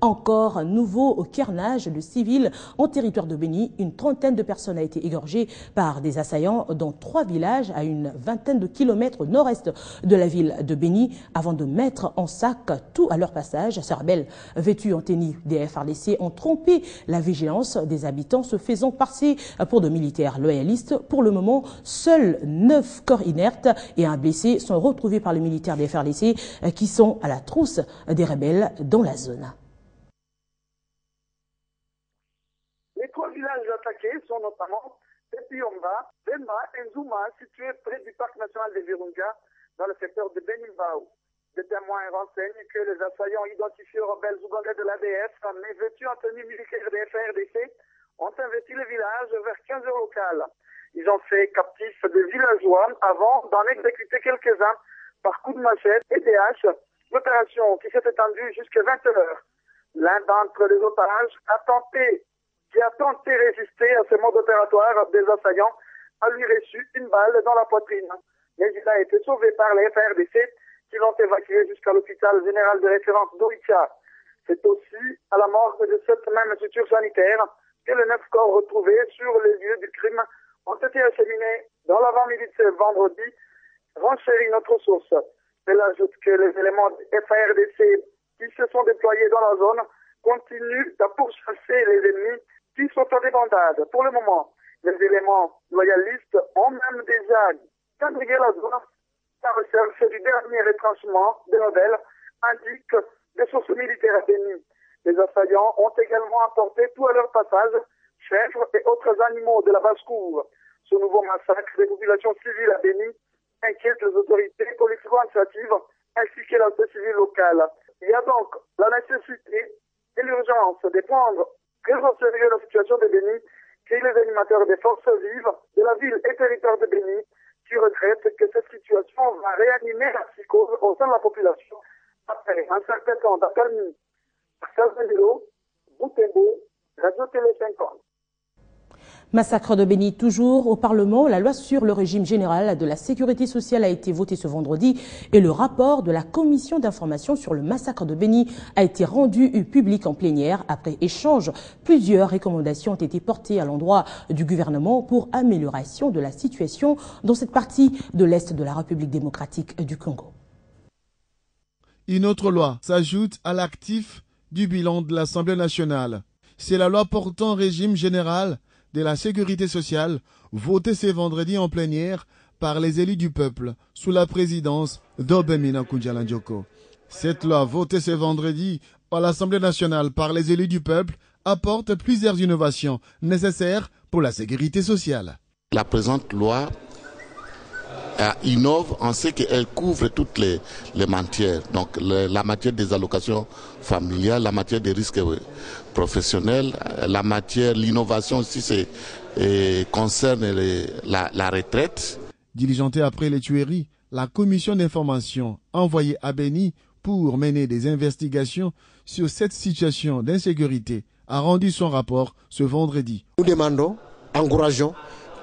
Encore nouveau au carnage de civils en territoire de Béni. Une trentaine de personnes a été égorgées par des assaillants dans trois villages à une vingtaine de kilomètres nord-est de la ville de Béni avant de mettre en sac tout à leur passage. Ces rebelles vêtus en tennis des FRDC ont trompé la vigilance des habitants se faisant passer pour de militaires loyalistes. Pour le moment, seuls neuf corps inertes et un blessé sont retrouvés par les militaires des FRDC qui sont à la trousse des rebelles dans la zone. Les trois villages attaqués sont notamment Tepiomba, Bemba et Nzuma, situés près du parc national de Virunga, dans le secteur de Benimbao. Des témoins renseignent que les assaillants identifiés aux rebelles ougandais de l'ADF, mais vêtus en tenue militaire des FRDC, ont investi le village vers 15 heures locales. Ils ont fait captif des villageois avant d'en exécuter quelques-uns par coups de machette et des haches, l'opération qui s'est étendue jusqu'à 20 heures. L'un d'entre les otages a tenté, qui a tenté de résister à ce mode opératoire des assaillants, a lui reçu une balle dans la poitrine. Mais il a été sauvé par les FRDC qui l'ont évacué jusqu'à l'hôpital général de référence d'Oricha. C'est aussi à la mort de cette même structure sanitaire que les neuf corps retrouvés sur les lieux du crime ont été acheminés dans l'avant-midi de ce vendredi, renchérit notre source. Elle ajoute que les éléments FARDC qui se sont déployés dans la zone continuent à pourchasser les ennemis qui sont en débandade. Pour le moment, les éléments loyalistes ont même déjà quadrillé la zone. La recherche du dernier retranchement de Nobel indique des sources militaires bénies. Les assaillants ont également apporté tout à leur passage chèvres et autres animaux de la basse-cour. Ce nouveau massacre des populations civiles à Béni inquiète les autorités politico-administratives ainsi que la société locale. Il y a donc la nécessité et l'urgence de prendre très au sérieux la situation de Béni, qui est les animateurs des forces vives de la ville et territoire de Béni, qui regrettent que cette situation va réanimer la psychose au sein de la population après un certain temps d'accalmie. Boutembo, Radio Télé 50. Massacre de Béni toujours au Parlement. La loi sur le régime général de la sécurité sociale a été votée ce vendredi et le rapport de la commission d'information sur le massacre de Béni a été rendu public en plénière. Après échange, plusieurs recommandations ont été portées à l'endroit du gouvernement pour amélioration de la situation dans cette partie de l'Est de la République démocratique du Congo. Une autre loi s'ajoute à l'actif du bilan de l'Assemblée nationale. C'est la loi portant régime général de la sécurité sociale, votée ce vendredi en plénière par les élus du peuple sous la présidence d'Obemina Kunjalandjoko. Cette loi votée ce vendredi à l'Assemblée nationale par les élus du peuple apporte plusieurs innovations nécessaires pour la sécurité sociale. La présente loi innove en ce qu'elle couvre toutes les, les matières. Donc la matière des allocations familiales, la matière des risques professionnels, la matière, l'innovation aussi c'est, concerne la, la retraite. Diligentée après les tueries, la commission d'information envoyée à Béni pour mener des investigations sur cette situation d'insécurité a rendu son rapport ce vendredi. Nous demandons, encourageons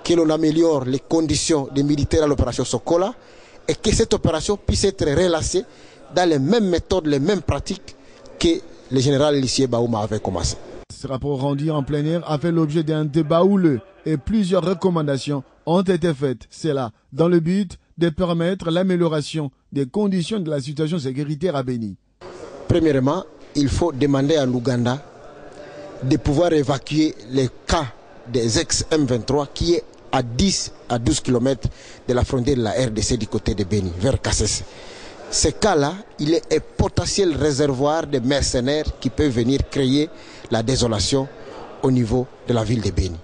que l'on améliore les conditions des militaires à l'opération Sokola et que cette opération puisse être relacée dans les mêmes méthodes, les mêmes pratiques que le général Lissier Baouma avait commencé. Ce rapport rendu en plein air a fait l'objet d'un débat houleux et plusieurs recommandations ont été faites. C'est là dans le but de permettre l'amélioration des conditions de la situation sécuritaire à Béni. Premièrement, il faut demander à l'Ouganda de pouvoir évacuer les cas des ex-M23 qui est à 10 à 12 km de la frontière de la RDC du côté de Béni, vers Kassès. Ce cas-là, il est un potentiel réservoir de mercenaires qui peuvent venir créer la désolation au niveau de la ville de Béni.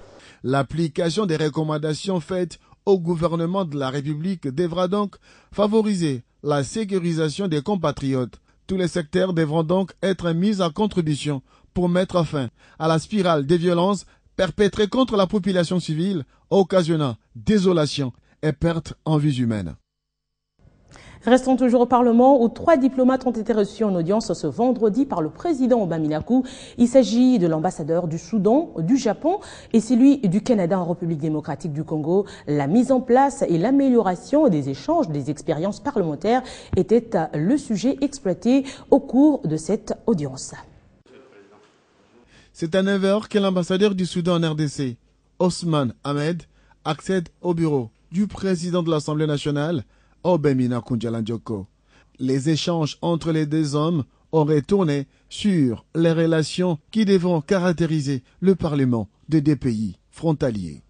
L'application des recommandations faites au gouvernement de la République devra donc favoriser la sécurisation des compatriotes. Tous les secteurs devront donc être mis en contribution pour mettre fin à la spirale des violences perpétrées contre la population civile, occasionnant désolation et perte en vies humaines. Restons toujours au Parlement où trois diplomates ont été reçus en audience ce vendredi par le président Obaminaku. Il s'agit de l'ambassadeur du Soudan, du Japon et celui du Canada en République démocratique du Congo. La mise en place et l'amélioration des échanges des expériences parlementaires étaient le sujet exploité au cours de cette audience. C'est à 9h que l'ambassadeur du Soudan en RDC, Osman Ahmed, accède au bureau du président de l'Assemblée nationale, Obemina Kunjalandjoko. Les échanges entre les deux hommes auraient tourné sur les relations qui devront caractériser le Parlement des deux pays frontaliers.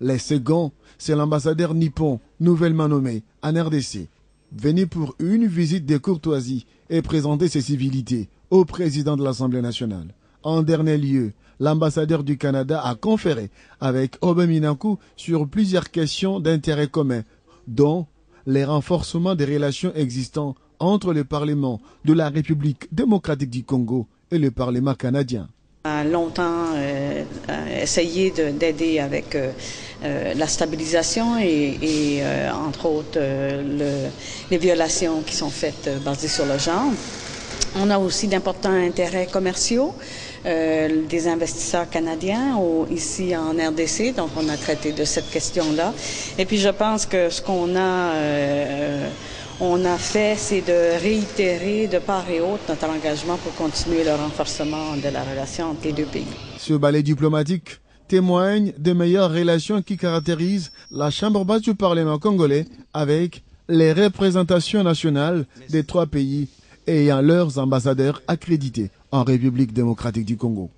Les seconds, c'est l'ambassadeur nippon nouvellement nommé en RDC, venu pour une visite de courtoisie et présenter ses civilités au président de l'Assemblée nationale. En dernier lieu, l'ambassadeur du Canada a conféré avec Obeminaku sur plusieurs questions d'intérêt commun, dont les renforcements des relations existantes entre le Parlement de la République démocratique du Congo et le Parlement canadien. A longtemps euh, essayé d'aider avec euh, euh, la stabilisation et, euh, entre autres le, les violations qui sont faites basées sur le genre. On a aussi d'importants intérêts commerciaux. Euh, des investisseurs canadiens au, ici en RDC. Donc, on a traité de cette question-là. Et puis, je pense que ce qu'on a, euh, on a fait, c'est de réitérer de part et autre notre engagement pour continuer le renforcement de la relation entre les deux pays. Ce ballet diplomatique témoigne des meilleures relations qui caractérisent la Chambre basse du Parlement congolais avec les représentations nationales des trois pays ayant leurs ambassadeurs accrédités en République démocratique du Congo.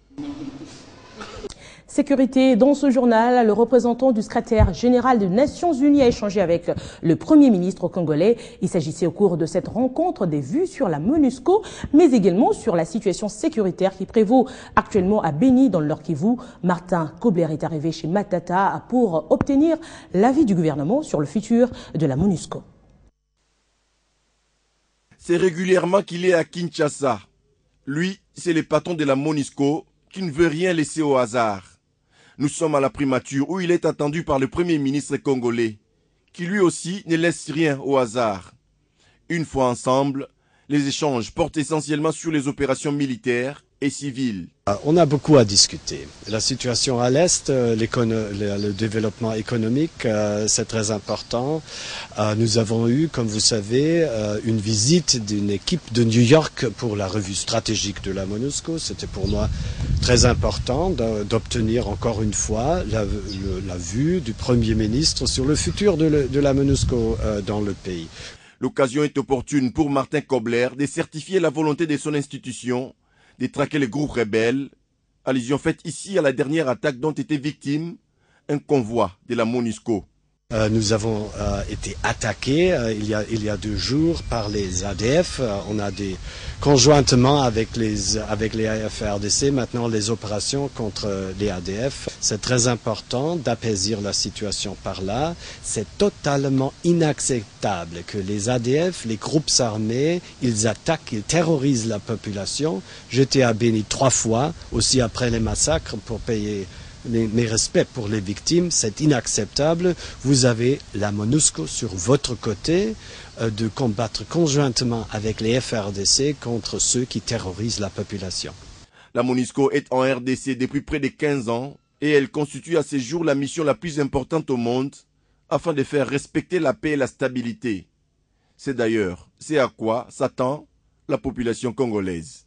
Sécurité, dans ce journal, le représentant du secrétaire général des Nations Unies a échangé avec le Premier ministre congolais. Il s'agissait au cours de cette rencontre des vues sur la MONUSCO, mais également sur la situation sécuritaire qui prévaut actuellement à Beni, dans le Nord Kivu. Martin Kobler est arrivé chez Matata pour obtenir l'avis du gouvernement sur le futur de la MONUSCO. C'est régulièrement qu'il est à Kinshasa. Lui, c'est le patron de la MONUSCO qui ne veut rien laisser au hasard. Nous sommes à la primature où il est attendu par le Premier ministre congolais, qui lui aussi ne laisse rien au hasard. Une fois ensemble, les échanges portent essentiellement sur les opérations militaires et civiles. On a beaucoup à discuter. La situation à l'Est, le, le, développement économique, euh, c'est très important. Euh, nous avons eu, comme vous savez, euh, une visite d'une équipe de New York pour la revue stratégique de la MONUSCO. C'était pour moi très important d'obtenir encore une fois la, la, vue du Premier ministre sur le futur de la MONUSCO dans le pays. L'occasion est opportune pour Martin Kobler de certifier la volonté de son institution de traquer les groupes rebelles, allusion faite ici à la dernière attaque dont était victime un convoi de la MONUSCO. Euh, nous avons euh, été attaqués euh, il, y a, il y a deux jours par les ADF. on a des conjointement avec les avec les AFRDC maintenant les opérations contre les ADF. C'est très important d'apaiser la situation par là. C'est totalement inacceptable que les ADF, les groupes armés, ils attaquent, ils terrorisent la population. J'étais à Béni trois fois, aussi après les massacres, pour payer mes, respects pour les victimes, c'est inacceptable. Vous avez la MONUSCO sur votre côté euh, de combattre conjointement avec les FRDC contre ceux qui terrorisent la population. La MONUSCO est en RDC depuis près de 15 ans et elle constitue à ce jour la mission la plus importante au monde afin de faire respecter la paix et la stabilité. C'est d'ailleurs c'est à quoi s'attend la population congolaise.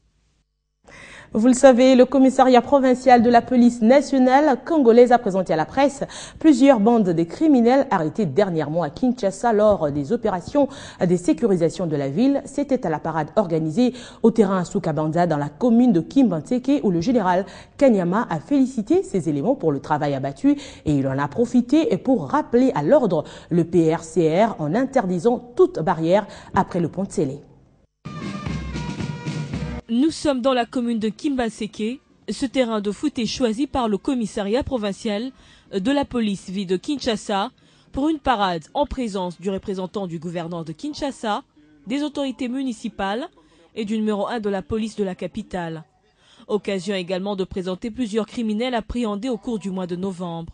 Vous le savez, le commissariat provincial de la police nationale congolaise a présenté à la presse plusieurs bandes de criminels arrêtés dernièrement à Kinshasa lors des opérations de sécurisation de la ville. C'était à la parade organisée au terrain Soukabanza dans la commune de Kimbanseke où le général Kanyama a félicité ses éléments pour le travail abattu et il en a profité pour rappeler à l'ordre le PRCR en interdisant toute barrière après le pont de Sélé. Nous sommes dans la commune de Kimbaseke. Ce terrain de foot est choisi par le commissariat provincial de la police ville de Kinshasa pour une parade en présence du représentant du gouverneur de Kinshasa, des autorités municipales et du numéro 1 de la police de la capitale. Occasion également de présenter plusieurs criminels appréhendés au cours du mois de novembre.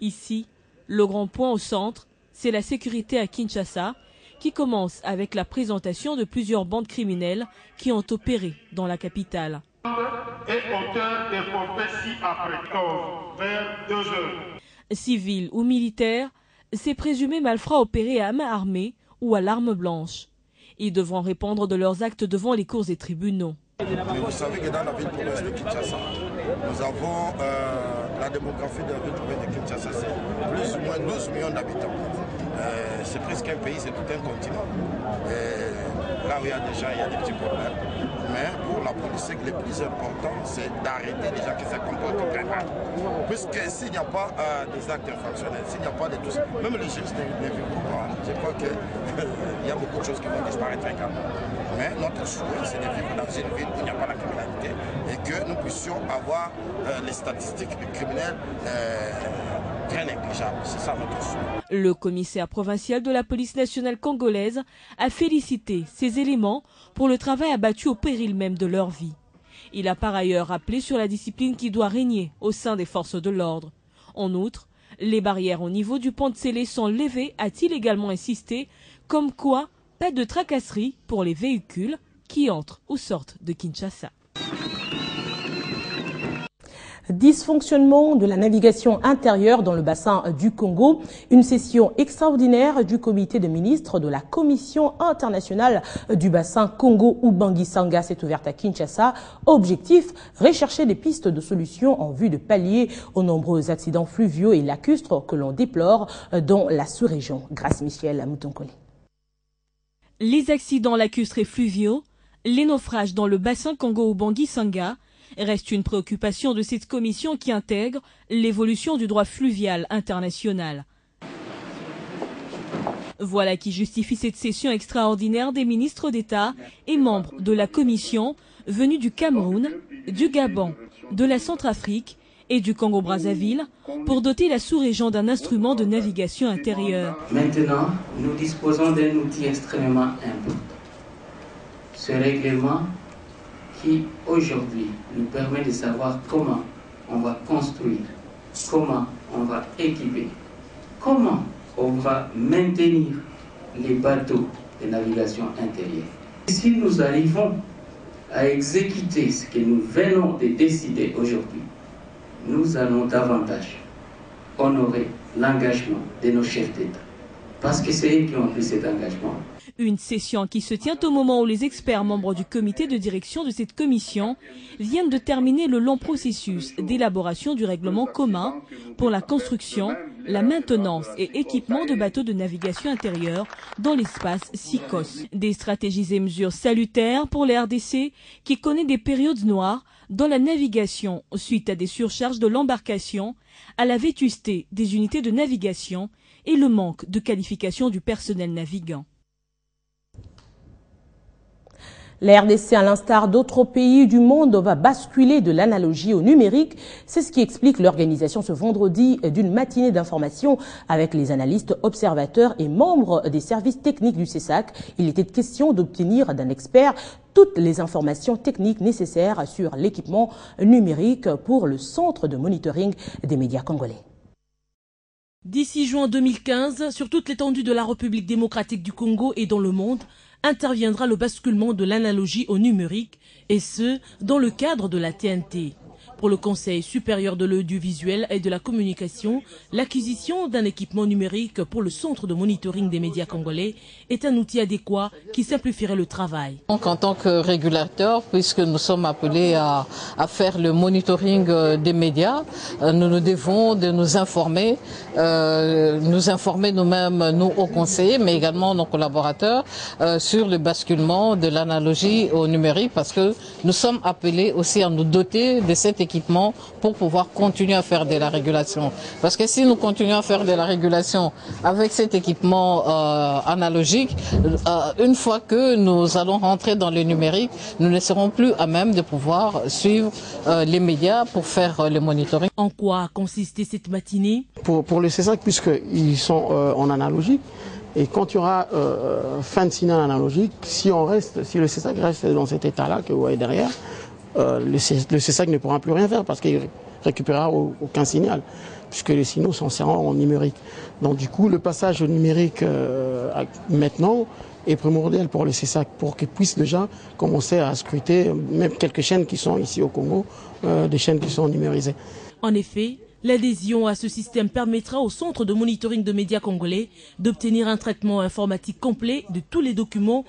Ici, le grand point au centre, c'est la sécurité à Kinshasa qui commence avec la présentation de plusieurs bandes criminelles qui ont opéré dans la capitale. Civils ou militaires, ces présumés malfrats opérés à main armée ou à l'arme blanche. Ils devront répondre de leurs actes devant les cours et tribunaux. Mais vous savez que dans la ville province de Kinshasa, nous avons euh, la démographie de la ville province de Kinshasa, c'est plus ou moins 12 millions d'habitants. Euh, c'est presque un pays, c'est tout un continent. Et là où il y a des gens, il y a des petits problèmes. Mais pour la police, le plus important, c'est d'arrêter les gens qui se comportent comme Puisque s'il n'y a pas euh, des actes infractionnels, s'il n'y a pas de tout même les juges ne vivent pas. Je crois qu'il y a beaucoup de choses qui vont disparaître également. Mais notre souhait, c'est de vivre dans une ville où il n'y a pas la criminalité et que nous puissions avoir euh, les statistiques criminelles euh, Le commissaire provincial de la police nationale congolaise a félicité ces éléments pour le travail abattu au péril même de leur vie. Il a par ailleurs rappelé sur la discipline qui doit régner au sein des forces de l'ordre. En outre, les barrières au niveau du pont de Scellé sont levées, a-t-il également insisté, comme quoi pas de tracasserie pour les véhicules qui entrent ou sortent de Kinshasa. Dysfonctionnement de la navigation intérieure dans le bassin du Congo. Une session extraordinaire du comité de ministres de la Commission internationale du bassin Congo-Ubangi-Sanga s'est ouverte à Kinshasa. Objectif, rechercher des pistes de solutions en vue de pallier aux nombreux accidents fluviaux et lacustres que l'on déplore dans la sous-région. Grâce Michel Moutonkoli. Les accidents lacustres et fluviaux, les naufrages dans le bassin Congo-Ubangi-Sanga, reste une préoccupation de cette commission qui intègre l'évolution du droit fluvial international. Voilà qui justifie cette session extraordinaire des ministres d'État et membres de la commission venus du Cameroun, du Gabon, de la Centrafrique et du Congo-Brazzaville pour doter la sous-région d'un instrument de navigation intérieure. Maintenant, nous disposons d'un outil extrêmement important. Ce règlement qui aujourd'hui nous permet de savoir comment on va construire, comment on va équiper, comment on va maintenir les bateaux de navigation intérieure. Si nous arrivons à exécuter ce que nous venons de décider aujourd'hui, nous allons davantage honorer l'engagement de nos chefs d'État. Parce que c'est eux qui ont pris cet engagement. Une session qui se tient au moment où les experts membres du comité de direction de cette commission viennent de terminer le long processus d'élaboration du règlement commun pour la construction, la maintenance et équipement de bateaux de navigation intérieure dans l'espace SICOS. Des stratégies et mesures salutaires pour les RDC qui connaît des périodes noires dans la navigation suite à des surcharges de l'embarcation, à la vétusté des unités de navigation et le manque de qualification du personnel navigant. La RDC, à l'instar d'autres pays du monde, va basculer de l'analogie au numérique. C'est ce qui explique l'organisation ce vendredi d'une matinée d'information avec les analystes, observateurs et membres des services techniques du CESAC. Il était question d'obtenir d'un expert toutes les informations techniques nécessaires sur l'équipement numérique pour le centre de monitoring des médias congolais. D'ici juin 2015, sur toute l'étendue de la République démocratique du Congo et dans le monde, interviendra le basculement de l'analogie au numérique, et ce, dans le cadre de la TNT. Pour le Conseil supérieur de l'audiovisuel et de la communication, l'acquisition d'un équipement numérique pour le centre de monitoring des médias congolais est un outil adéquat qui simplifierait le travail. Donc, en tant que régulateur, puisque nous sommes appelés à, faire le monitoring euh, des médias, euh, nous nous devons de nous informer, euh, nous informer nous-mêmes, nous au Conseil, mais également nos collaborateurs, sur le basculement de l'analogie au numérique, parce que nous sommes appelés aussi à nous doter de cet équipement pour pouvoir continuer à faire de la régulation. Parce que si nous continuons à faire de la régulation avec cet équipement euh, analogique, euh, une fois que nous allons rentrer dans le numérique, nous ne serons plus à même de pouvoir suivre euh, les médias pour faire euh, le monitoring. En quoi a consisté cette matinée? Pour, pour le CESAC, puisqu'ils sont euh, en analogique, et quand il y aura euh, fin de signal analogique, si on reste, si le CESAC reste dans cet état-là que vous voyez derrière, euh, le, CESAC ne pourra plus rien faire parce qu'il récupérera aucun signal, puisque les signaux sont serrants en numérique. Donc du coup, le passage au numérique euh, maintenant est primordial pour le CESAC, pour qu'ils puissent déjà commencer à scruter même quelques chaînes qui sont ici au Congo, euh, des chaînes qui sont numérisées. En effet, L'adhésion à ce système permettra au centre de monitoring de médias congolais d'obtenir un traitement informatique complet de tous les documents